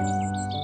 Música